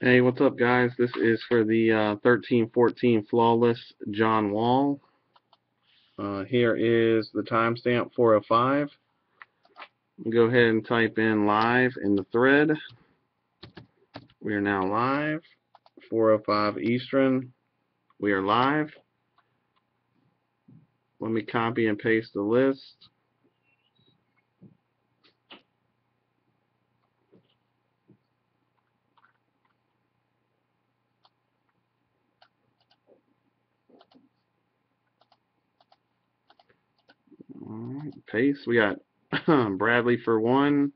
Hey, what's up, guys? This is for the uh, 1314 Flawless John Wall. Uh, here is the timestamp 405. Go ahead and type in live in the thread. We are now live. 405 Eastern. We are live. Let me copy and paste the list. Paste. We got Bradley for one,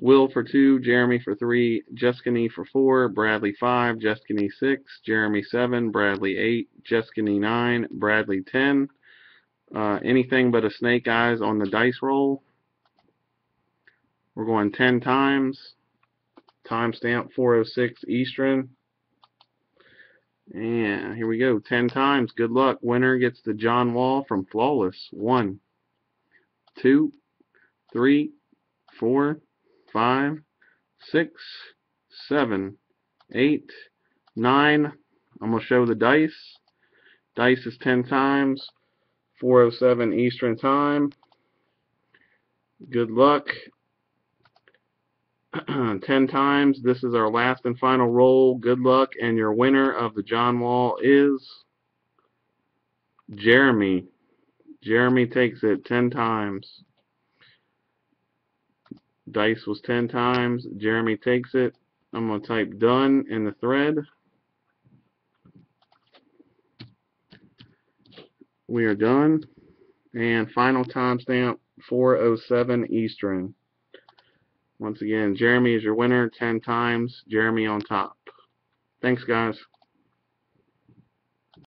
Will for two, Jeremy for three, Jeskany for four, Bradley five, Jeskany six, Jeremy seven, Bradley eight, Jeskany nine, Bradley ten. Uh, anything but a snake eyes on the dice roll. We're going 10 times. Timestamp 406 Eastern. And here we go. 10 times. Good luck. Winner gets the John Wall from Flawless. One, two, three, four, five, six, seven, eight, nine. I'm going to show the dice. Dice is 10 times. 407 Eastern Time. Good luck. 10 times. This is our last and final roll. Good luck. And your winner of the John Wall is Jeremy. Jeremy takes it 10 times. Dice was 10 times. Jeremy takes it. I'm going to type done in the thread. We are done. And final timestamp 407 Eastern. Once again, Jeremy is your winner 10 times. Jeremy on top. Thanks, guys.